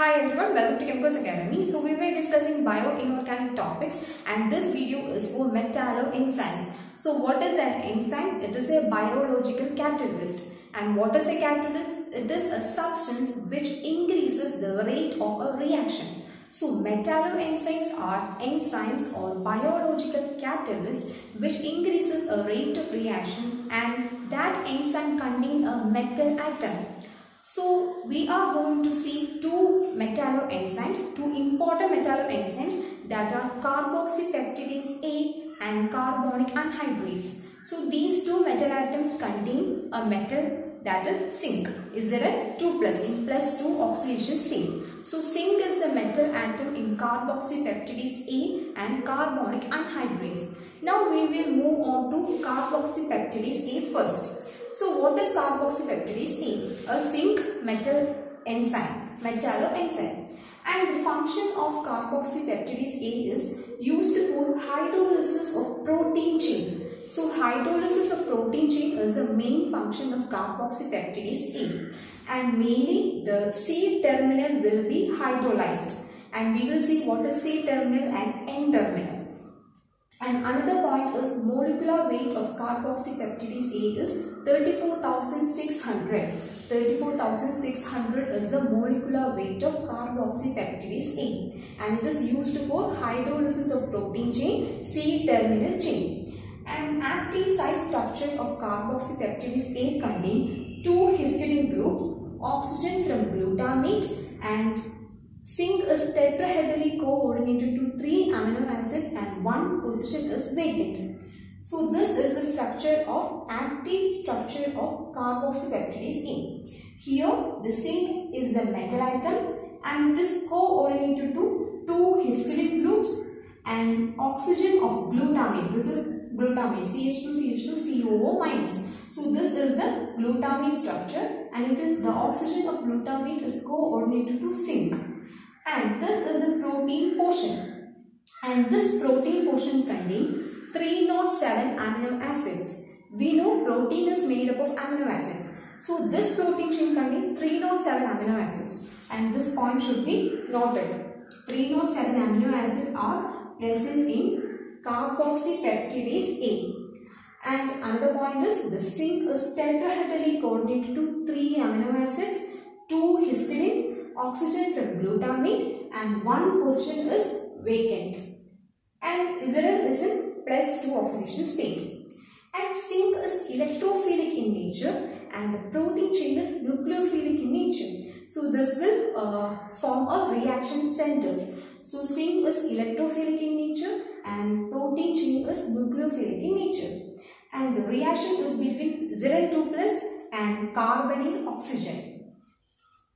Hi everyone, welcome to Chemicos Academy. So we were discussing bioinorganic topics and this video is for metalloenzymes. So what is an enzyme? It is a biological catalyst. And what is a catalyst? It is a substance which increases the rate of a reaction. So metalloenzymes are enzymes or biological catalysts which increases a rate of reaction and that enzyme contain a metal atom. So we are going to see two metalloenzymes, two important metalloenzymes that are carboxypeptidase A and carbonic anhydrase. So these two metal atoms contain a metal that is zinc. Is there a 2 plus in plus 2 oxidation state? So zinc is the metal atom in carboxypeptidase A and carbonic anhydrase. Now we will move on to carboxypeptidase A first. So what is carboxypeptidase A? A zinc metal enzyme, metalloenzyme. And the function of carboxypeptidase A is used for hydrolysis of protein chain. So hydrolysis of protein chain is the main function of carboxypeptidase A. And mainly the C terminal will be hydrolyzed. And we will see what is C terminal and N terminal. And another point is molecular weight of carboxypeptidase A is 34,600. 34,600 is the molecular weight of carboxypeptidase A and it is used for hydrolysis of protein chain C terminal chain. An active site structure of carboxypeptidase A contain two histidine groups, oxygen from glutamate and Zinc is tetrahedrally coordinated to three amino acids and one position is vacant. So this is the structure of active structure of carboxypeptidase A. Here the zinc is the metal atom and it is coordinated to two histidine groups and oxygen of glutamate. This is glutamate CH2 CH2 COO minus. So this is the glutamate structure and it is the oxygen of glutamate is coordinated to zinc and this is the protein portion and this protein portion contains 307 amino acids. We know protein is made up of amino acids. So this protein chain contains 307 amino acids and this point should be noted. 307 amino acids are present in carboxypeptidase A. And another point is the zinc is tetrahedrally coordinated to 3 amino acids, 2 histidine oxygen from glutamate and one position is vacant. And is in plus 2 oxidation state. And zinc is electrophilic in nature and the protein chain is nucleophilic in nature. So this will uh, form a reaction center. So zinc is electrophilic in nature and protein chain is nucleophilic in nature. And the reaction is between Zn2 plus and carbonyl oxygen.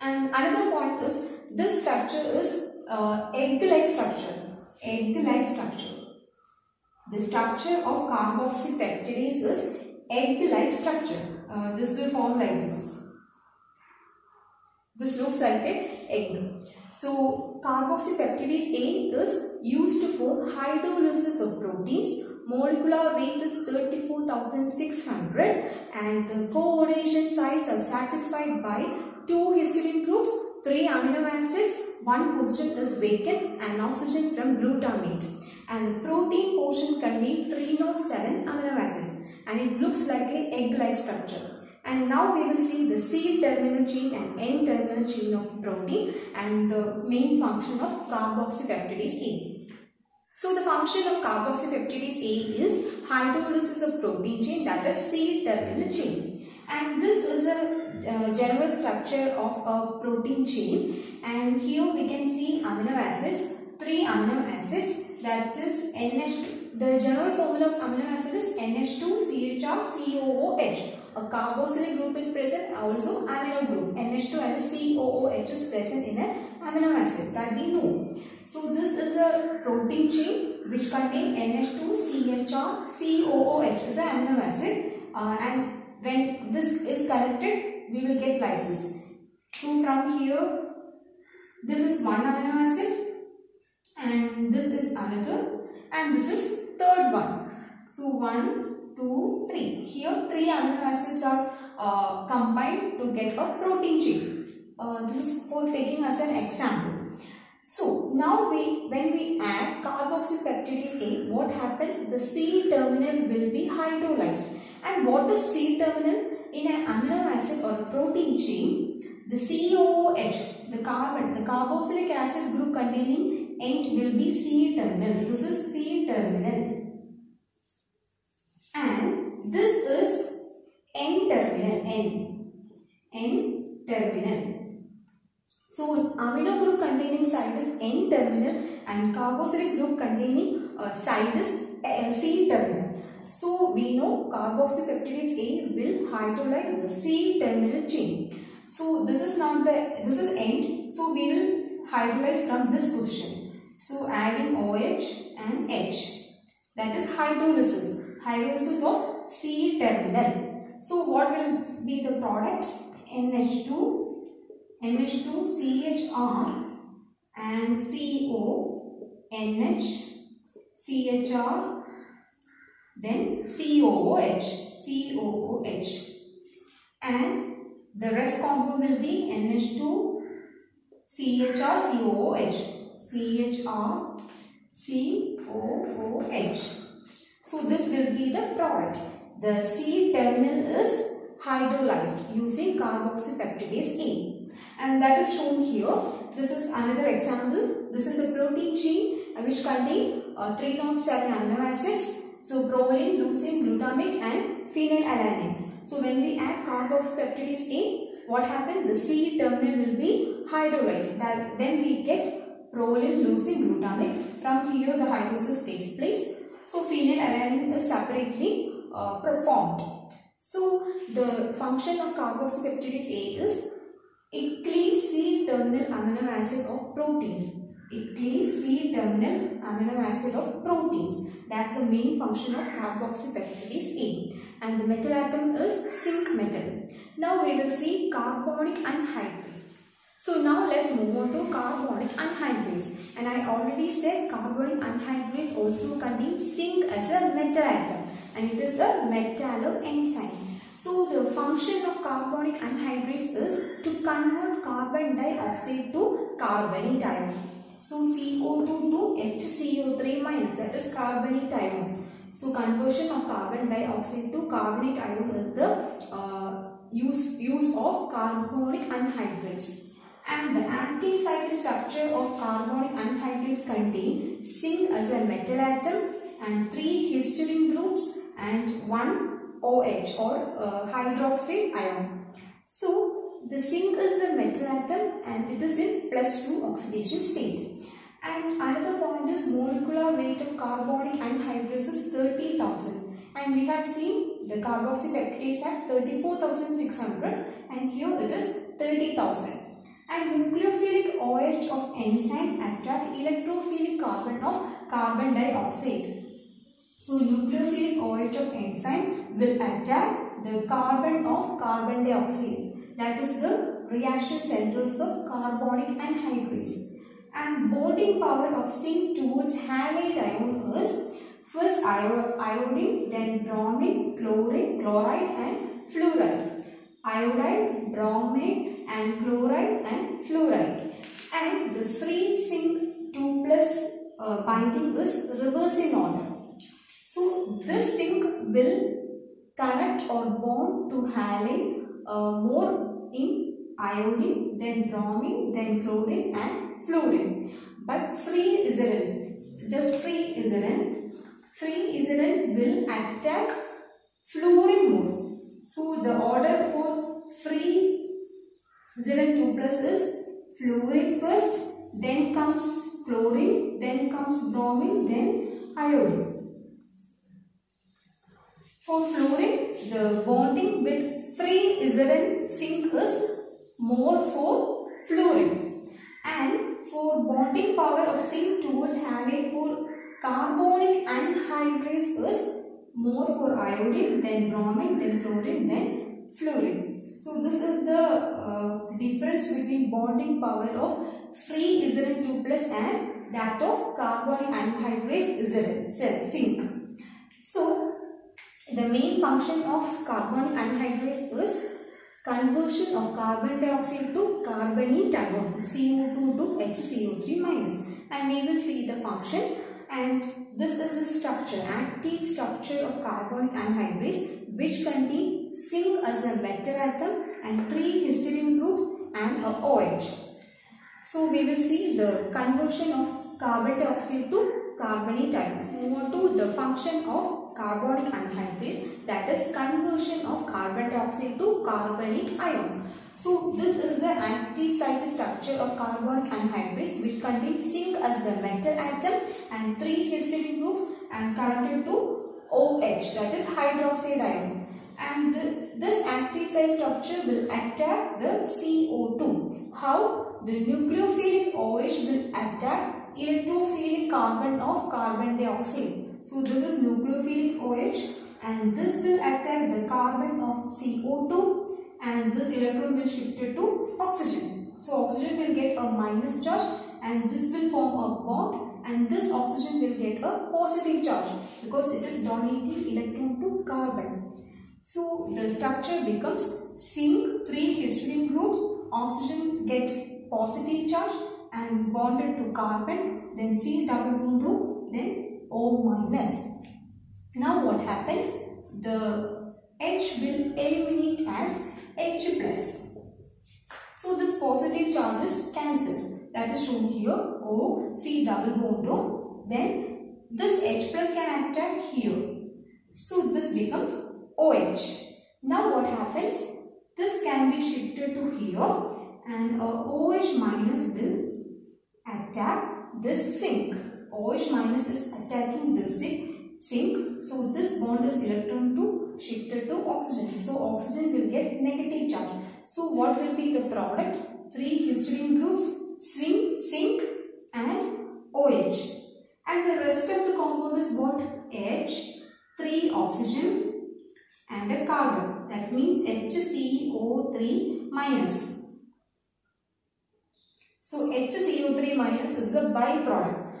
And another point is this structure is uh, egg-like structure. Egg-like structure. The structure of carboxypeptidase is egg-like structure. Uh, this will form like this. This looks like a egg. So carboxypeptidase A is used to for hydrolysis of proteins. Molecular weight is 34,600 and the coordination sites are satisfied by two histidine groups, three amino acids, one position is vacant and oxygen from glutamate. And the protein portion contains 307 amino acids and it looks like an egg-like structure. And now we will see the C terminal chain and N terminal chain of protein and the main function of carboxypeptidase A. So the function of carboxypeptidase A is hydrolysis of protein chain that is C terminal chain. And this is a uh, general structure of a protein chain and here we can see amino acids, three amino acids that is NH2. The general formula of amino acid is NH2 CHR COOH. A carboxylic group is present also amino group NH2 and COOH is present in an amino acid that we know. So this is a protein chain which contain NH2 CHR COOH is an amino acid uh, and when this is connected we will get like this. So from here this is one amino acid and this is another and this is third one. So one, two, three. Here three amino acids are uh, combined to get a protein chain. uh, this is for taking as an example. So now we when we add carboxypeptidase A, what happens? The C terminal will be hydrolyzed. And what is C terminal? In an amino acid or protein chain, the COOH, the carbon, the carboxylic acid group containing end will be C terminal. This is C terminal. And this is N terminal, N. N terminal. So, amino group containing side is N terminal and carboxylic group containing uh, side is uh, C terminal. So, we know carboxypeptidase A will hydrolyze the C terminal chain. So, this is not the, this is end. So, we will hydrolyze from this position. So, adding OH and H. That is hydrolysis. Hydrolysis of C terminal. So, what will be the product? NH2 NH2 CHR and CO NH CHR then COOH COOH and the rest compound will be NH2 CHR COOH CHR COOH so this will be the product the C terminal is hydrolyzed using carboxypeptidase A and that is shown here. This is another example. This is a protein chain uh, which contains uh, 3 not 7 amino acids. So proline, leucine, glutamic and phenylalanine. So when we add carboxypeptidase A, what happens? The C terminal will be hydrolyzed. That, then we get proline, leucine, glutamic. From here the hydrolysis takes place. So phenylalanine is separately uh, performed. So the function of carboxypeptidase A is it cleaves C-terminal amino acid of protein. It cleaves C-terminal amino acid of proteins. That's the main function of carboxypeptidase A. And the metal atom is zinc metal. Now we will see carbonic anhydrase. So now let's move on to carbonic anhydrase. And I already said carbonic anhydrase also contains zinc as a metal atom. And it is a metalloenzyme. So the function of carbonic anhydrase is to convert carbon dioxide to carbonate ion. So CO2 to HCO3 minus that is carbonate ion. So conversion of carbon dioxide to carbonate ion is the uh, use, use of carbonic anhydrase. And the active site structure of carbonic anhydrase contain zinc as a metal atom and three histidine groups and one OH or uh, hydroxide ion. So the zinc is the metal atom and it is in plus 2 oxidation state. And another point is molecular weight of carbonic anhydrase is 30,000 and we have seen the carboxypeptidase at 34,600 and here it is 30,000 and nucleophilic OH of enzyme attract electrophilic carbon of carbon dioxide. So nucleophilic OH of enzyme will attack the carbon of carbon dioxide. That is the reaction centers of carbonic anhydrase. And bonding power of zinc towards halide ion is first iodine, then bromine, chlorine, chloride and fluoride. Iodide, bromine and chloride and fluoride. And the free zinc 2 plus uh, binding is reverse in order. So this zinc will connect or bond to halide uh, more in iodine, then bromine, then chlorine and fluorine. But free aziridine, just free aziridine, free aziridine will attack fluorine more. So the order for free aziridine 2 plus is fluorine first, then comes chlorine, then comes bromine, then iodine. For fluorine, the bonding with free aziridine zinc is more for fluorine. And for bonding power of zinc towards halide for carbonic anhydrase is more for iodine, then bromine, then chlorine, then fluorine. So this is the uh, difference between bonding power of free aziridine 2 plus and that of carbonic anhydrase aziridine zinc. So the main function of carbonic anhydrase is conversion of carbon dioxide to carbonate ion CO2 to HCO3 minus and we will see the function and this is the structure active structure of carbonic anhydrase which contain zinc as a metal atom and three histidine groups and a OH. So we will see the conversion of carbon dioxide to carbonate ion. Move on to the function of carbonic anhydrase that is conversion of carbon dioxide to carbonate ion. So this is the active site structure of carbonic anhydrase which contains zinc as the metal atom and three histidine groups and connected to OH that is hydroxide ion. And this active site structure will attack the CO2. How? The nucleophilic OH will attack electrophilic carbon of carbon dioxide. So this is nucleophilic OH and this will attack the carbon of CO2 and this electron will shift it to oxygen. So oxygen will get a minus charge and this will form a bond and this oxygen will get a positive charge because it is donating electron to carbon. So the structure becomes zinc, three histidine groups, oxygen get positive charge and bonded to carbon, then C double bond to then O minus. Now what happens? The H will eliminate as H plus. So this positive charge is cancelled. That is shown here. O, C double bond O. Then this H plus can attack here. So this becomes OH. Now what happens? This can be shifted to here and OH minus will attack this zinc. OH minus is attacking this zinc. So this bond is electron to shifted to oxygen. So oxygen will get negative charge. So what will be the product? Three histidine groups, swing, zinc and OH. And the rest of the compound is what? H, 3 oxygen and a carbon. That means HCO3 minus. So HCO3 minus is the byproduct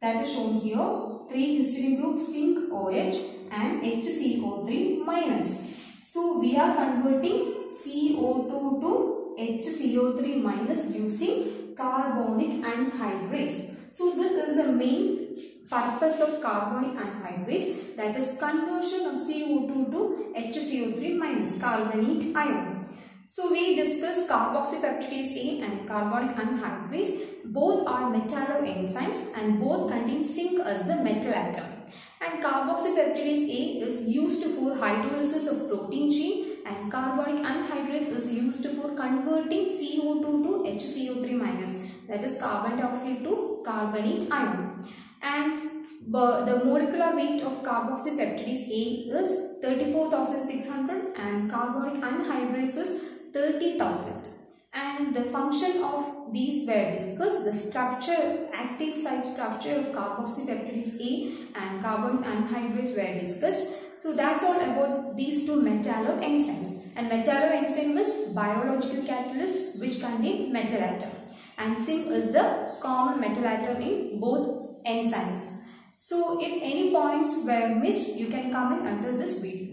that is shown here. 3 histidine groups zinc OH and HCO3 minus. So we are converting CO2 to HCO3 minus using carbonic anhydrase. So this is the main purpose of carbonic anhydrase that is conversion of CO2 to HCO3 minus carbonate ion. So we discussed carboxypeptidase A and carbonic anhydrase. Both are metalloenzymes and both contain zinc as the metal atom. And carboxypeptidase A is used for hydrolysis of protein chain and carbonic anhydrase is used for converting CO2 to HCO3 minus that is carbon dioxide to carbonate ion. And the molecular weight of carboxypeptidase A is 34,600 and carbonic anhydrase is 30,000 and the function of these were discussed the structure active site structure of carboxypeptidase A and carbon anhydrase were discussed so that's all about these two metalloenzymes and metalloenzyme is biological catalyst which contain metal atom and zinc is the common metal atom in both enzymes. So if any points were missed you can comment under this video